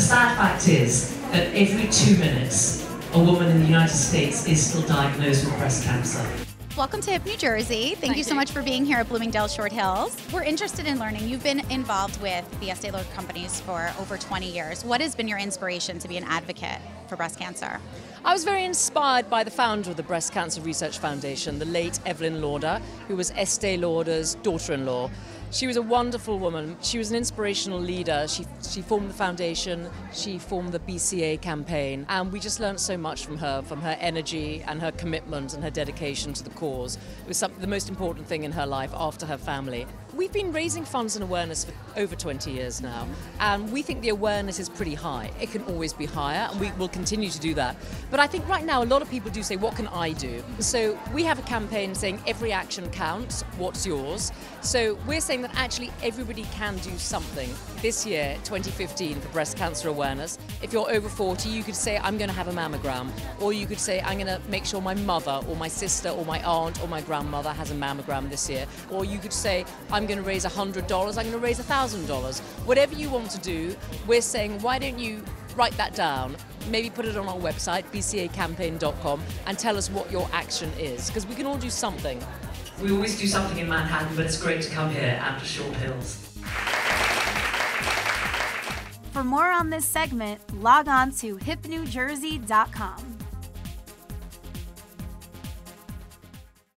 The sad fact is that every two minutes, a woman in the United States is still diagnosed with breast cancer. Welcome to HIP New Jersey. Thank, Thank you so you. much for being here at Bloomingdale Short Hills. We're interested in learning. You've been involved with the Estee Lauder companies for over 20 years. What has been your inspiration to be an advocate for breast cancer? I was very inspired by the founder of the Breast Cancer Research Foundation, the late Evelyn Lauder, who was Estee Lauder's daughter in law. She was a wonderful woman. She was an inspirational leader. She, she formed the foundation, she formed the BCA campaign, and we just learned so much from her, from her energy and her commitment and her dedication to the cause. It was some, the most important thing in her life after her family. We've been raising funds and awareness for over 20 years now, and we think the awareness is pretty high. It can always be higher, and we will continue to do that. But I think right now a lot of people do say, What can I do? So we have a campaign saying every action counts, what's yours? So we're saying that actually everybody can do something. This year, 2015, for breast cancer awareness, if you're over 40, you could say, I'm going to have a mammogram, or you could say, I'm going to make sure my mother, or my sister, or my aunt, or my grandmother has a mammogram this year, or you could say, I'm going to raise $100, I'm going to raise $1,000. Whatever you want to do, we're saying, why don't you write that down, maybe put it on our website, bcacampaign.com, and tell us what your action is, because we can all do something. We always do something in Manhattan, but it's great to come here and to Short Hills. For more on this segment, log on to hipnewjersey.com.